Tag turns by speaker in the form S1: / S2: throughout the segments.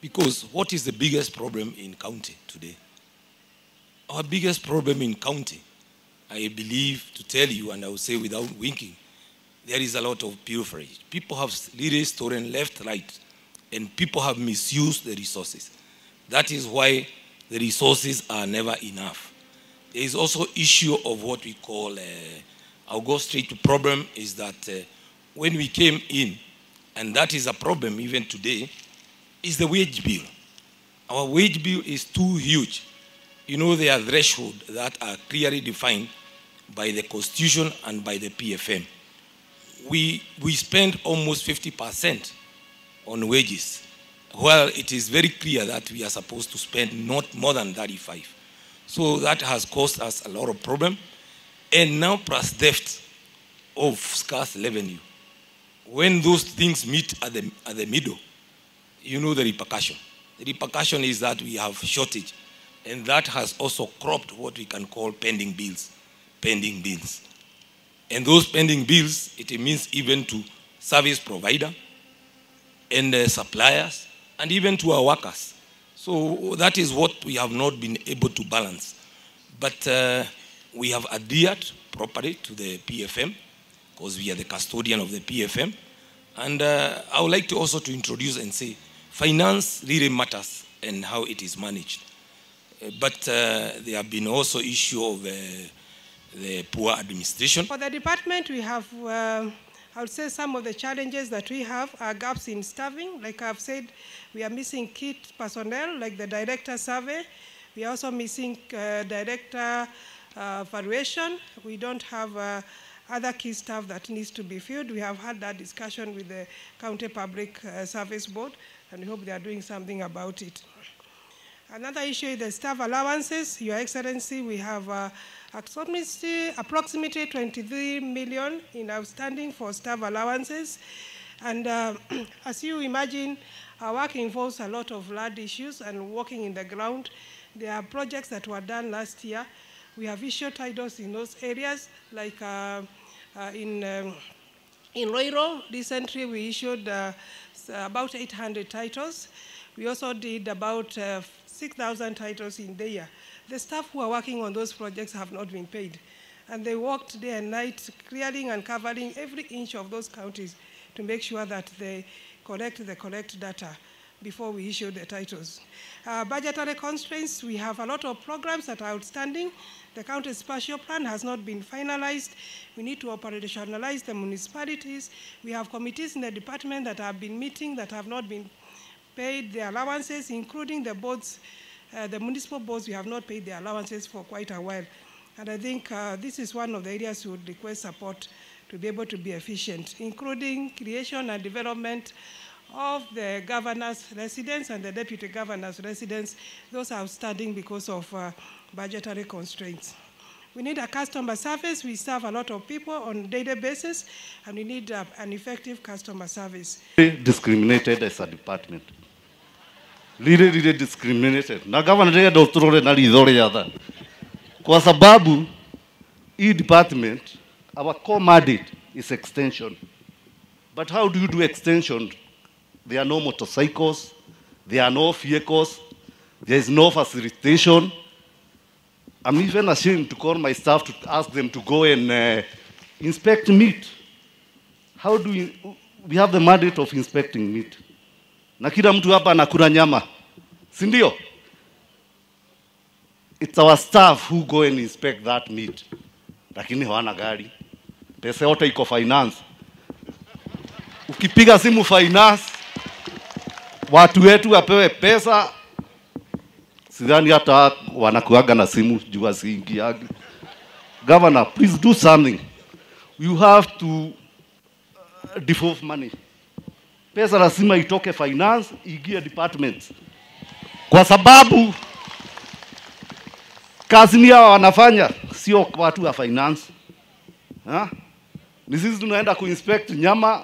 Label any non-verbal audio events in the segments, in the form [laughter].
S1: Because what is the biggest problem in county today? Our biggest problem in county, I believe to tell you, and I will say without winking, there is a lot of pilferage. People have really stolen left, right, and people have misused the resources. That is why the resources are never enough. There is also issue of what we call, uh, I'll go straight to problem, is that uh, when we came in, and that is a problem even today, is the wage bill. Our wage bill is too huge. You know, there are thresholds that are clearly defined by the Constitution and by the PFM. We, we spend almost 50% on wages, while it is very clear that we are supposed to spend not more than 35. So that has caused us a lot of problem. And now plus theft of scarce revenue. When those things meet at the, at the middle, you know the repercussion. The repercussion is that we have shortage, and that has also cropped what we can call pending bills, pending bills. And those pending bills, it means even to service provider and uh, suppliers, and even to our workers. So that is what we have not been able to balance. But uh, we have adhered properly to the PFM, because we are the custodian of the PFM. And uh, I would like to also to introduce and say, finance really matters and how it is managed. Uh, but uh, there have been also issue of uh, the poor administration.
S2: For the department, we have, uh, I would say some of the challenges that we have are gaps in staffing. Like I've said, we are missing key personnel, like the director survey. We are also missing uh, director uh, valuation. We don't have uh, other key staff that needs to be filled. We have had that discussion with the County Public uh, Service Board, and we hope they are doing something about it. Another issue is the staff allowances. Your Excellency, we have uh, approximately, approximately 23 million in outstanding for staff allowances. And uh, [clears throat] as you imagine, our work involves a lot of land issues and working in the ground. There are projects that were done last year. We have issued titles in those areas, like uh, in, um, in Ruiru, recently we issued uh, about 800 titles. We also did about uh, 6,000 titles in the year. The staff who are working on those projects have not been paid. And they worked day and night clearing and covering every inch of those counties to make sure that they collect the correct data before we issue the titles. Uh, budgetary constraints, we have a lot of programs that are outstanding. The county spatial plan has not been finalized. We need to operationalize the municipalities. We have committees in the department that have been meeting that have not been paid their allowances, including the boards, uh, the municipal boards, we have not paid their allowances for quite a while. And I think uh, this is one of the areas we would request support to be able to be efficient, including creation and development of the governor's residence and the deputy governor's residence. Those are outstanding because of uh, budgetary constraints. We need a customer service. We serve a lot of people on a daily basis, and we need uh, an effective customer service.
S3: discriminated as a department really really discriminated na gavana ndirenda uturore na ritho ria tha kwa sababu hii department our core mandate is extension but how do you do extension there are no motorcycles. There are no vehicles. There is no facilitation. I'm even ashamed to call my staff to ask them to go and uh, inspect meat. How do we, we have the mandate of inspecting meat. Na kila mtu hapa anakula nyama si ndio? It's our staff who go and inspect that meat. Lakini hawana gari. Pesa yote iko finance. Ukipiga simu finance watu wetu wapewe pesa. Sidhani hata wanakuaga na simu jua asiingiagi governor please do something. You have to uh, devolve money. Pesa lazima itoke finance iingie departments. Kwa sababu kazi ni hawa wanafanya sio watu wa finance. Ha? ni sisi tunaenda kuinspect nyama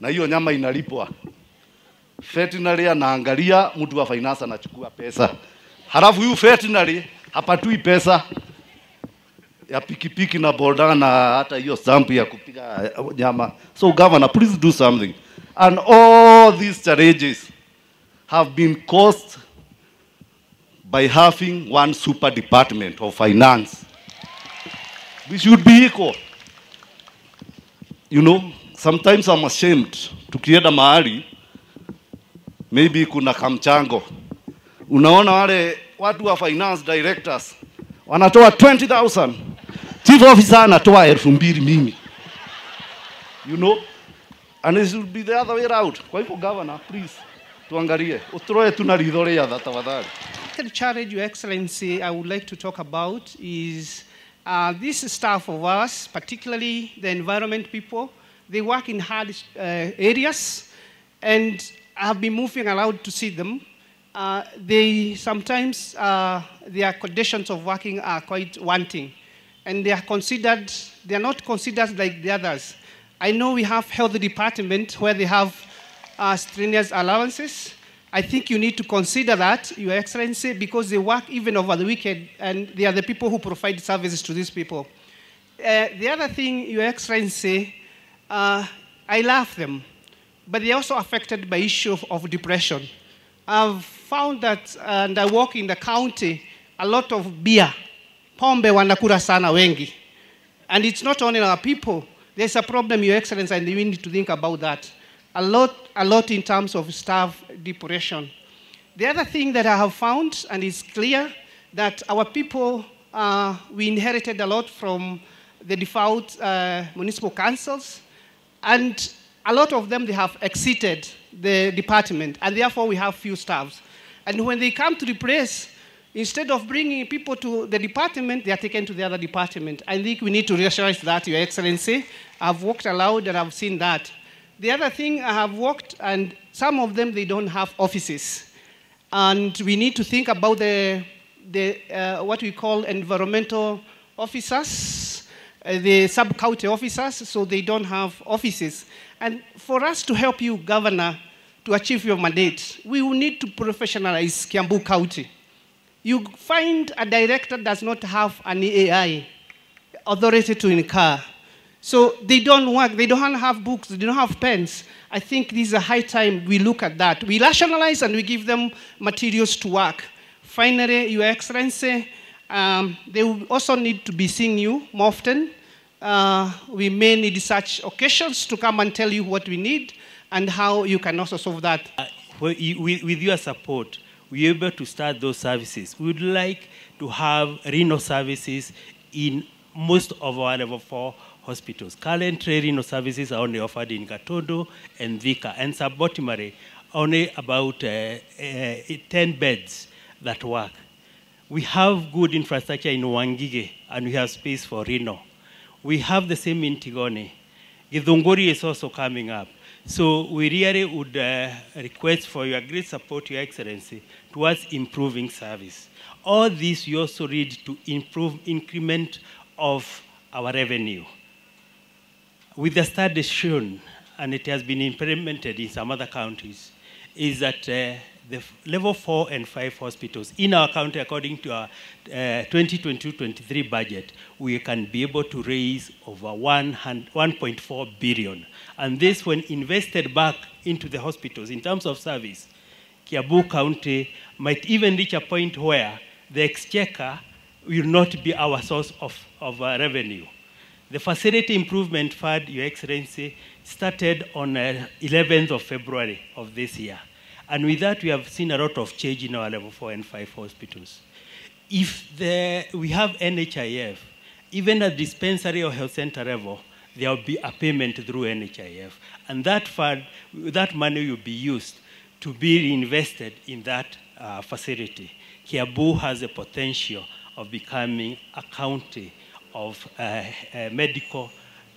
S3: na hiyo nyama inalipwa veterinary anaangalia mtu wa finance anachukua pesa halafu huyu veterinary hapatui pesa ya pikipiki na boda na hata hiyo stamp ya kupiga nyama so governor please do something And all these challenges have been caused by having one super department of finance. We should be equal. You know, sometimes I'm ashamed tukienda mahali maybe kuna kamchango. Unaona wale watu wa finance directors wanatoa 20000 chief officer anatoa elfu mbili mimi. You know? And it should be the other way around. Kwa hivyo governor please tuangalie. Utroe tuna ridhore ya rĩatha tafadhali.
S4: The challenge, Your Excellency, I would like to talk about is uh, this staff of us, particularly the environment people, they work in hard uh, areas, and have been moving around to see them. Uh, they sometimes uh, their conditions of working are quite wanting, and they are considered. They are not considered like the others. I know we have health department where they have uh, strenuous allowances. I think you need to consider that, Your Excellency, because they work even over the weekend, and they are the people who provide services to these people. Uh, the other thing, Your Excellency, uh, I love them, but they're also affected by issue of, of depression. I've found that, uh, and I work in the county, a lot of beer, pombe wanakura sana wengi. And it's not only our people. There's a problem, Your Excellency, and we need to think about that. A lot, a lot in terms of staff depression. The other thing that I have found, and it's clear, that our people, uh, we inherited a lot from the default uh, municipal councils, and a lot of them, they have exited the department, and therefore we have few staffs. And when they come to replace, instead of bringing people to the department, they are taken to the other department. I think we need to rationalize that, Your Excellency. I've walked aloud and I've seen that. The other thing, I have worked, and some of them, they don't have offices. And we need to think about the, the uh, what we call environmental officers, uh, the sub-county officers, so they don't have offices. And for us to help you, Governor, to achieve your mandate, we will need to professionalize Kiambu County. You find a director does not have an AI, authority to incur. So they don't work, they don't have books, they don't have pens. I think this is a high time we look at that. We rationalize and we give them materials to work. Finally, Your Excellency, um, they will also need to be seeing you more often. Uh, we may need such occasions to come and tell you what we need and how you can also solve that.
S5: Well, you- with with your support, we're able to start those services. We would like to have renal services in most of our level four hospitals. Currently, renal services are only offered in Gatundu and Thika, and suboptimally, only about uh, uh, 10 beds that work. We have good infrastructure in Wangige, and we have space for renal. We have the same in Tigoni. Githunguri is also coming up. So we really would uh, request for your great support, Your Excellency, towards improving service. All this we also need to improve increment of our revenue. With the study shown, and it has been implemented in some other counties, is that uh, the level four and five hospitals in our county, according to our 2022-23 budget, we can be able to raise over 1.4 billion. And this, when invested back into the hospitals in terms of service, Kiambu County might even reach a point where the exchequer will not be our source of, of uh, revenue. The Facility Improvement Fund, Your Excellency, started on uh, 11th of February of this year. And with that, we have seen a lot of change in our level 4 and 5 hospitals. If the, we have NHIF, even at dispensary or health center level, there will be a payment through NHIF. And that fund, that money will be used to be reinvested in that uh, facility. Kiambu has a potential of becoming a county of uh, uh, medical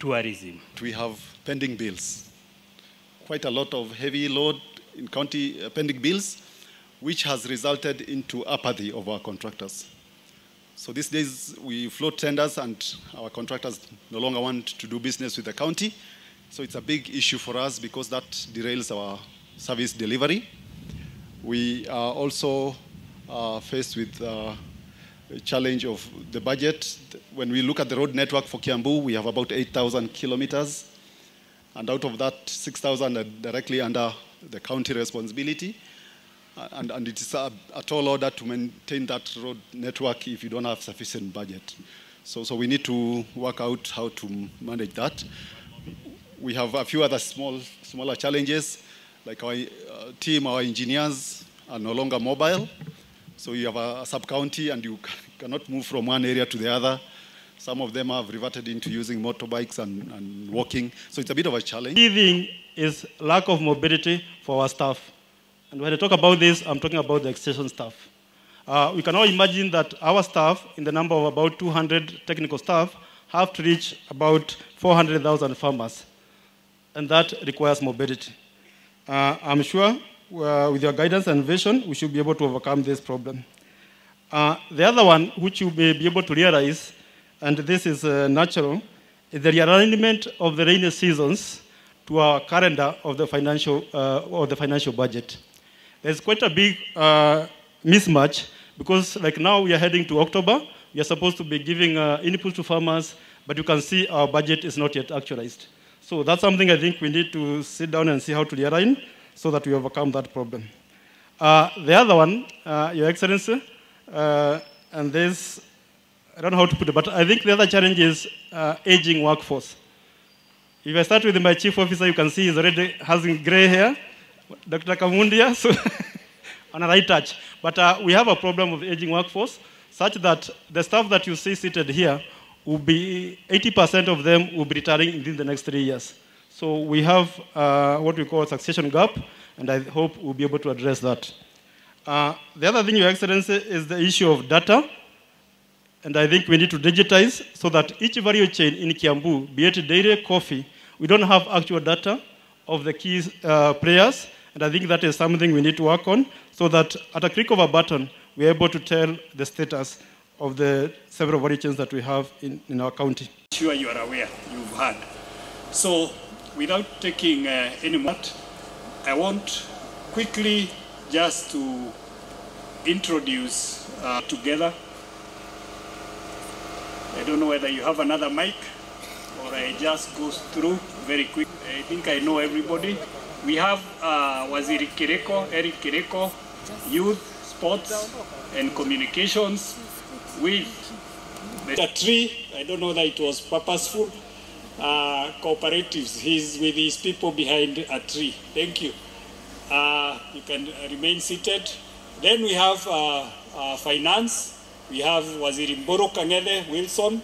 S5: tourism.
S6: we have pending bills. Quite a lot of heavy load in county pending bills, which has resulted into apathy of our contractors. So these days we float tenders and our contractors no longer want to do business with the county. So it's a big issue for us because that derails our service delivery. We are also uh, faced with uh, challenge of the budget. When we look at the road network for Kiambu, we have about 8,000 kilometers. and out of that, 6,000 are directly under the county responsibility. Uh, And, and it is a, a tall order to maintain that road network if you don't have sufficient budget. So, so we need to work out how to manage that. We have a few other small, smaller challenges, like our uh, team, our engineers are no longer mobile. So you have a, a sub-county and you cannot move from one area to the other. Some of them have reverted into using motorbikes and, and walking. So it's a bit of a challenge.
S7: Is lack of mobility for our staff. And when I talk about this, I'm talking about the extension staff. Uh, we can all imagine that our staff, in the number of about 200 technical staff, have to reach about 400,000 farmers. And that requires mobility. Uh, I'm sure uh, with your guidance and vision, we should be able to overcome this problem. Uh, the other one, which you may be able to realize, and this is uh, natural, is the realignment of the rainy seasons to our calendar of the financial, uh, the financial budget. There's quite a big uh, mismatch because, like now, we are heading to October. We are supposed to be giving uh, input to farmers, but you can see our budget is not yet actualized. So that's something I think we need to sit down and see how to realign so that we overcome that problem. Uh, the other one, uh, Your Excellency, uh, and this, I don't know how to put it, but I think the other challenge is uh, aging workforce. If I start with my chief officer, you can see he's already has gray hair, Dr. Kamundia, so [laughs] on a right touch. But uh, we have a problem of aging workforce, such that the staff that you see seated here will be 80% of them will be retiring within the next three years. So we have uh, what we call succession gap, and I hope we'll be able to address that. Uh, the other thing, Your Excellency, is the issue of data. And I think we need to digitize so that each value chain in Kiambu, be it dairy, coffee, we don't have actual data of the key uh, players. And I think that is something we need to work on so that at a click of a button, we're able to tell the status of the several value chains that we have in, in our county.
S8: sure you are aware, you've heard. So, without taking uh, any more, I want quickly just to introduce uh, together. I don't know whether you have another mic or I just go through very quick. I think I know everybody. We have uh, Waziri Kireko, Eric Kireko, Youth, Sports and Communications with the tree. I don't know that it was purposeful. Uh, cooperatives. He's with his people behind a tree. Thank you. Uh, you can remain seated. Then we have uh, uh, finance. We have Waziri Mboro Kangede Wilson,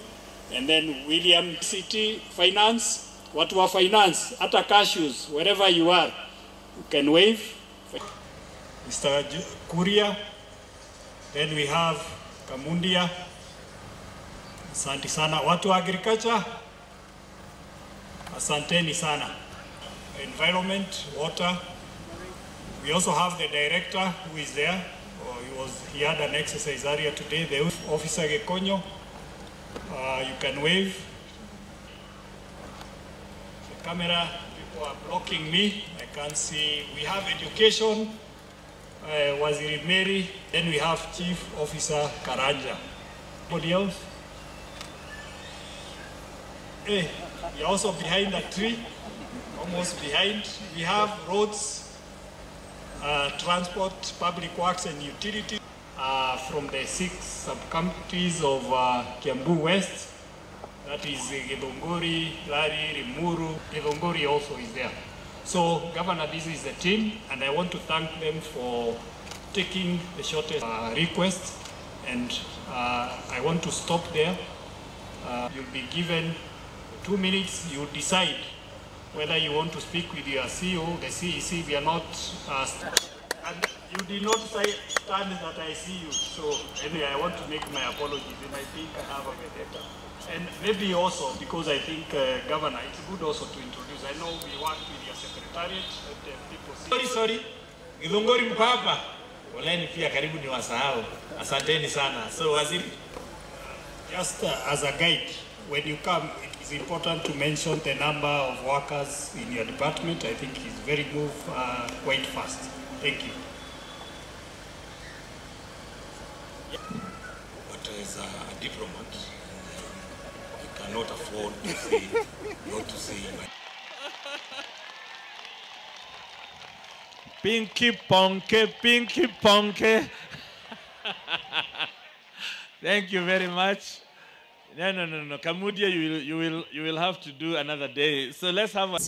S8: and then William City Finance. Were finance? Hata cashews, wherever you are, you can wave. Mr. Kuria. Then we have Kamundia. Asante sana. Watu wa agriculture, asanteni sana. Environment, water. We also have the director who is there. He was he had an exercise area today. The officer Gekonyo. Uh, you can wave. The camera people are blocking me. I can't see. We have education. Uh, Waziri Mary. Then we have Chief Officer Karanja. Anybody else? Hey, you're also behind a tree, almost behind. We have roads, transport, public works and utilities uh, from the six sub-counties of uh, Kiambu West. That is uh, Githunguri, Lari, Limuru. Githunguri also is there. So, Governor, this is the team, and I want to thank them for taking the shortest uh, request. And uh, I want to stop there. Uh, you'll be given two minutes. You decide whether you want to speak with your CEO, the CEC. We are not. Uh, st- and you did not say stand that I see you. So anyway, I want to make my apologies, and I think I have a vendetta. And maybe also because I think uh, Governor, it's good also to introduce. I know we work with your secretariat and uh, people. See.
S9: Sorry, sorry. Githunguri mko hapa? Poleni pia karibu ni wasahau. Asanteni sana. So waziri,
S8: Just uh, as a guide, when you come, it's important to mention the number of workers in your department. I think it's very good, uh, quite fast. Thank you.
S1: But as a diplomat, um, you cannot afford to say, [laughs] not to say.
S9: Pinky Ponke, Pinky Ponke. [laughs] Thank you very much. No, no, no, no. Kamudia, you will, you will, you will have to do another day. So let's have a.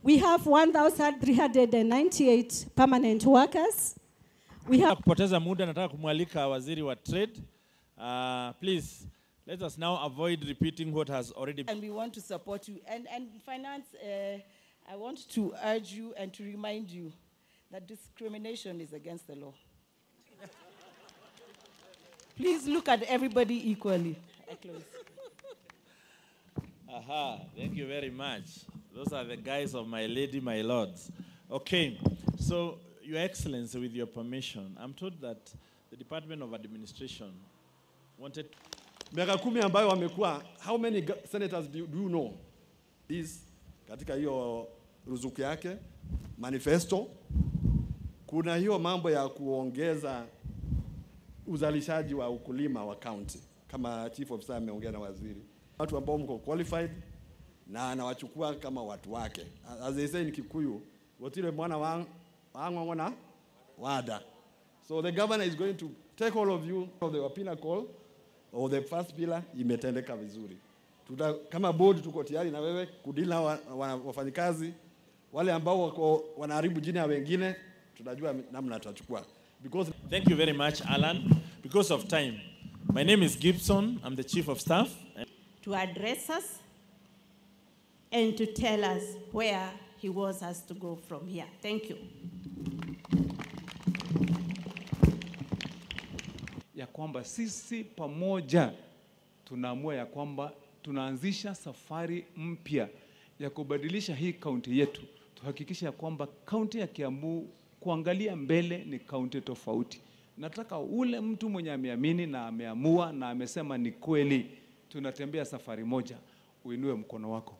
S10: We have 1,398 permanent workers. We have
S9: kupoteza muda nataka kumwalika waziri wa trade. Uh, please, let us now avoid repeating what has already
S11: and we want to support you. And, and finance, uh, I want to urge you and to remind you that discrimination is against the law. Please look at everybody equally. I close.
S9: Aha, thank you very much. Those are the guys of my lady, my lords. Okay, so, Your Excellency, with your permission, I'm told that the Department of Administration wanted.
S12: miaka kumi ambayo wamekuwa, how many senators do, do you know is katika hiyo ruzuku yake manifesto? Kuna hiyo mambo ya kuongeza uzalishaji wa ukulima wa county, kama chief officer ameongea na waziri, watu ambao mko qualified na anawachukua kama watu wake, as they say in Kikuyu, watire mwana wangu wangu na wada. So the governor is going to take all of you of the Wapina call or the first pillar imetendeka vizuri. Tuta, kama board tuko tayari na wewe kudili na wa, wa, wafanyikazi wale ambao wako wanaharibu jina wengine, tunajua namna tutachukua because
S9: Thank you very much, Alan. Because of time, my name is Gibson. I'm the Chief of Staff.
S13: To address us and to tell us where he wants us to go from here. Thank you.
S14: ya kwamba sisi pamoja tunaamua ya kwamba tunaanzisha safari mpya ya kubadilisha hii kaunti yetu. tuhakikisha ya kwamba kaunti ya Kiambu kuangalia mbele ni kaunti tofauti. Nataka ule mtu mwenye ameamini na ameamua na amesema ni kweli, tunatembea safari moja, uinue mkono wako.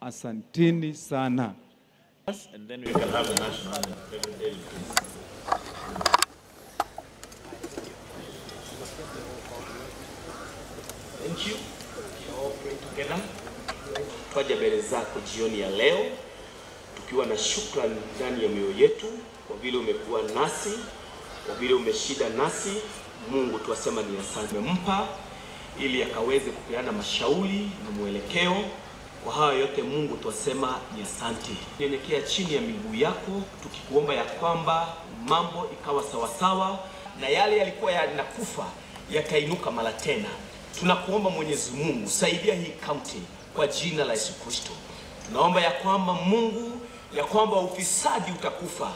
S14: Asanteni sana.
S9: And then we can have a national.
S15: Thank you. Twaja mbele zako jioni ya leo tukiwa na shukrani ndani ya mioyo yetu kwa vile umekuwa nasi, kwa vile umeshida nasi. Mungu tuwasema ni asante. Umempa ili akaweze kupeana mashauri na mwelekeo. Kwa hayo yote Mungu tuwasema ni asante. Nyenyekea chini ya miguu yako tukikuomba ya kwamba mambo ikawa sawasawa na yale yalikuwa yanakufa yakainuka mara tena. Tunakuomba Mwenyezi Mungu, saidia hii kaunti kwa jina la Yesu Kristo. Tunaomba ya kwamba Mungu, ya kwamba ufisadi utakufa.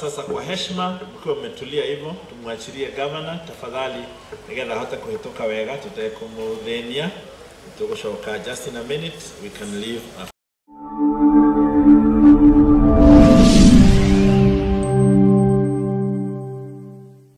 S9: Sasa kwa heshima, mkiwa mmetulia hivyo, tumwachilie gavana tafadhali, nigetha hata kuhitoka wega tutekumuthenia tugucoka just in a minute we can leave